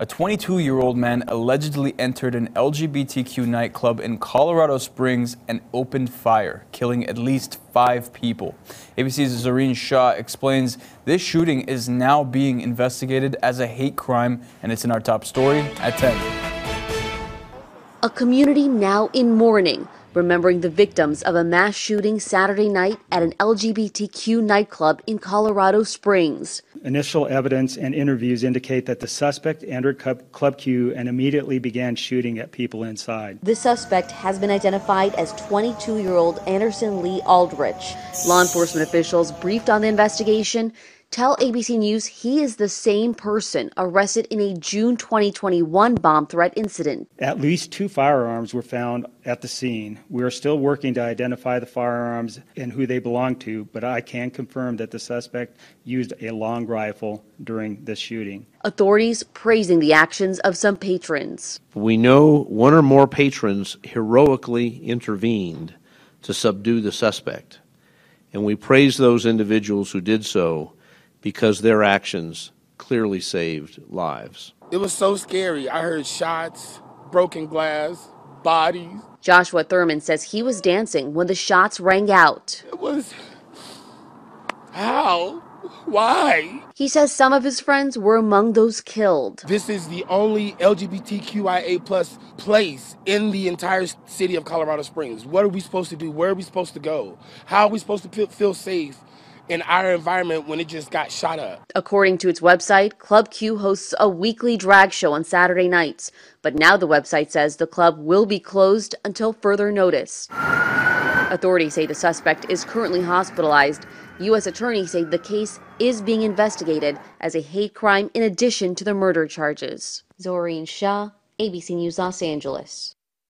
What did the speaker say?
A 22 year old man allegedly entered an LGBTQ nightclub in Colorado Springs and opened fire, killing at least five people. ABC's Zohreen Shah explains this shooting is now being investigated as a hate crime, and it's in our top story at 10. A community now in mourning remembering the victims of a mass shooting Saturday night at an LGBTQ nightclub in Colorado Springs. Initial evidence and interviews indicate that the suspect entered Club Q and immediately began shooting at people inside. The suspect has been identified as 22 year old Anderson Lee Aldrich. Law enforcement officials briefed on the investigation tell ABC News he is the same person arrested in a June 2021 bomb threat incident. At least two firearms were found at the scene. We are still working to identify the firearms and who they belong to, but I can confirm that the suspect used a long rifle during the shooting. Authorities praising the actions of some patrons. We know one or more patrons heroically intervened to subdue the suspect, and we praise those individuals who did so because their actions clearly saved lives. It was so scary. I heard shots, broken glass, bodies. Joshua Thurman says he was dancing when the shots rang out. It was. How? Why? He says some of his friends were among those killed. This is the only LGBTQIA plus place in the entire city of Colorado Springs. What are we supposed to do? Where are we supposed to go? How are we supposed to feel safe in our environment when it just got shot up. According to its website, Club Q hosts a weekly drag show on Saturday nights, but now the website says the club will be closed until further notice. Authorities say the suspect is currently hospitalized. U.S. attorneys say the case is being investigated as a hate crime in addition to the murder charges. Zohreen Shah, ABC News Los Angeles.